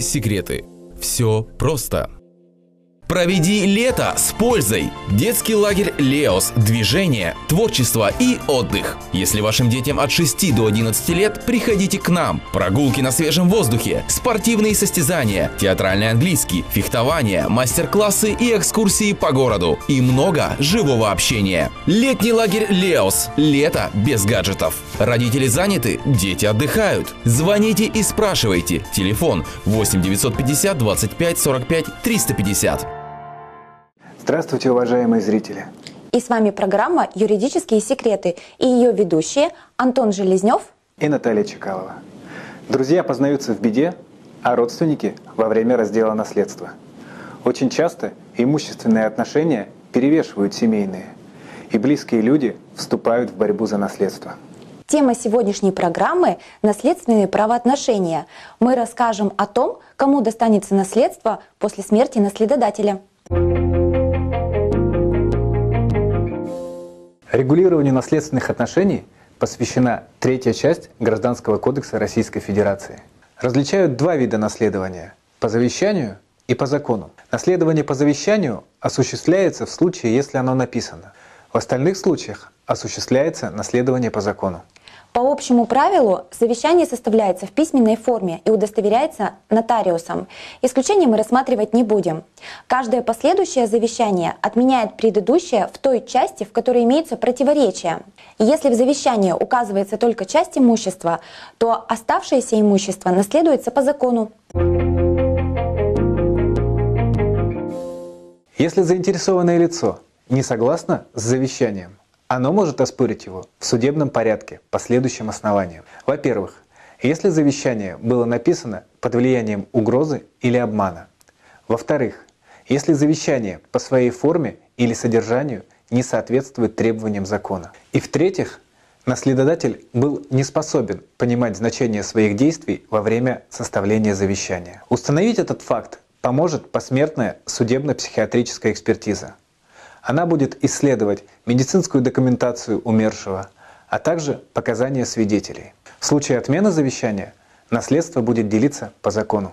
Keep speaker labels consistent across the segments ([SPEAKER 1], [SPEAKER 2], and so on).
[SPEAKER 1] Секреты. Все просто. Проведи лето с пользой. Детский лагерь «Леос», движение, творчество и отдых. Если вашим детям от 6 до 11 лет, приходите к нам. Прогулки на свежем воздухе, спортивные состязания, театральный английский, фехтование, мастер-классы и экскурсии по городу. И много живого общения. Летний лагерь «Леос». Лето без гаджетов. Родители заняты, дети отдыхают. Звоните и спрашивайте. Телефон 8 950 25 45 350.
[SPEAKER 2] Здравствуйте, уважаемые зрители!
[SPEAKER 3] И с вами программа «Юридические секреты» и ее ведущие Антон Железнев
[SPEAKER 2] и Наталья Чекалова. Друзья познаются в беде, а родственники во время раздела наследства. Очень часто имущественные отношения перевешивают семейные, и близкие люди вступают в борьбу за наследство.
[SPEAKER 3] Тема сегодняшней программы – наследственные правоотношения. Мы расскажем о том, кому достанется наследство после смерти наследодателя.
[SPEAKER 2] Регулированию наследственных отношений посвящена третья часть Гражданского кодекса Российской Федерации. Различают два вида наследования – по завещанию и по закону. Наследование по завещанию осуществляется в случае, если оно написано. В остальных случаях осуществляется наследование по закону.
[SPEAKER 3] По общему правилу завещание составляется в письменной форме и удостоверяется нотариусом. Исключения мы рассматривать не будем. Каждое последующее завещание отменяет предыдущее в той части, в которой имеются противоречия. если в завещании указывается только часть имущества, то оставшееся имущество наследуется по закону.
[SPEAKER 2] Если заинтересованное лицо не согласно с завещанием, оно может оспорить его в судебном порядке по следующим основаниям. Во-первых, если завещание было написано под влиянием угрозы или обмана. Во-вторых, если завещание по своей форме или содержанию не соответствует требованиям закона. И в-третьих, наследодатель был не способен понимать значение своих действий во время составления завещания. Установить этот факт поможет посмертная судебно-психиатрическая экспертиза. Она будет исследовать медицинскую документацию умершего, а также показания свидетелей. В случае отмены завещания наследство будет делиться по закону.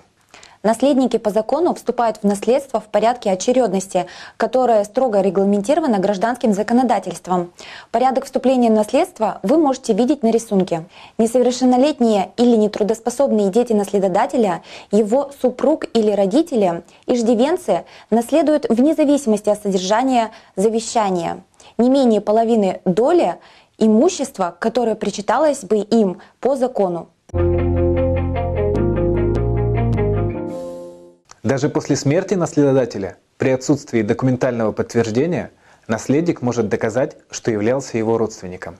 [SPEAKER 3] Наследники по закону вступают в наследство в порядке очередности, которое строго регламентировано гражданским законодательством. Порядок вступления в наследство вы можете видеть на рисунке. Несовершеннолетние или нетрудоспособные дети наследодателя, его супруг или родители, иждивенцы наследуют вне зависимости от содержания завещания. Не менее половины доли имущества, которое причиталось бы им по закону.
[SPEAKER 2] Даже после смерти наследодателя, при отсутствии документального подтверждения, наследник может доказать, что являлся его родственником.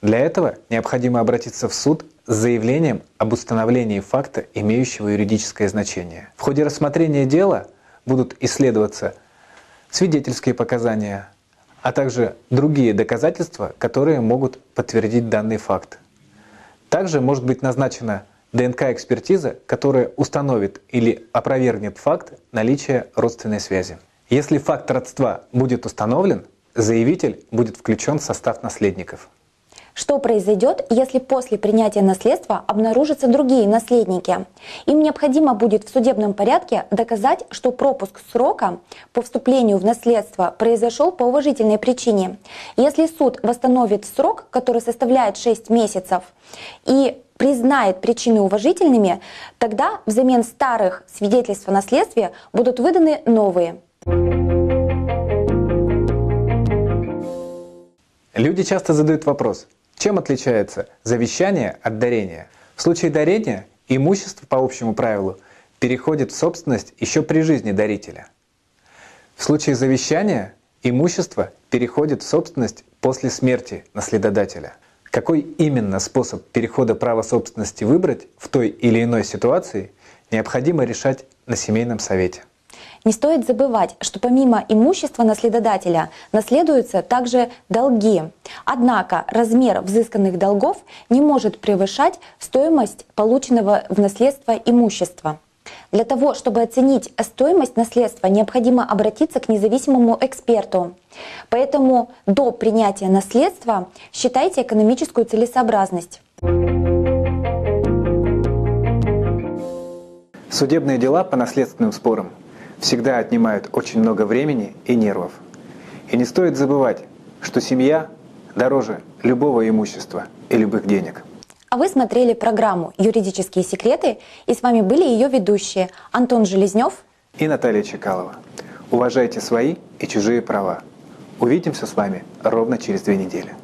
[SPEAKER 2] Для этого необходимо обратиться в суд с заявлением об установлении факта, имеющего юридическое значение. В ходе рассмотрения дела будут исследоваться свидетельские показания, а также другие доказательства, которые могут подтвердить данный факт. Также может быть назначена ДНК-экспертиза, которая установит или опровергнет факт наличия родственной связи. Если факт родства будет установлен, заявитель будет включен в состав наследников.
[SPEAKER 3] Что произойдет, если после принятия наследства обнаружатся другие наследники? Им необходимо будет в судебном порядке доказать, что пропуск срока по вступлению в наследство произошел по уважительной причине. Если суд восстановит срок, который составляет 6 месяцев, и признает причины уважительными, тогда взамен старых свидетельств о наследстве будут выданы новые.
[SPEAKER 2] Люди часто задают вопрос, чем отличается завещание от дарения? В случае дарения имущество по общему правилу переходит в собственность еще при жизни дарителя. В случае завещания имущество переходит в собственность после смерти наследодателя. Какой именно способ перехода права собственности выбрать в той или иной ситуации, необходимо решать на семейном совете.
[SPEAKER 3] Не стоит забывать, что помимо имущества наследодателя наследуются также долги. Однако размер взысканных долгов не может превышать стоимость полученного в наследство имущества. Для того, чтобы оценить стоимость наследства, необходимо обратиться к независимому эксперту. Поэтому до принятия наследства считайте экономическую целесообразность.
[SPEAKER 2] Судебные дела по наследственным спорам всегда отнимают очень много времени и нервов. И не стоит забывать, что семья дороже любого имущества и любых денег.
[SPEAKER 3] А вы смотрели программу «Юридические секреты» и с вами были ее ведущие Антон Железнев
[SPEAKER 2] и Наталья Чекалова. Уважайте свои и чужие права. Увидимся с вами ровно через две недели.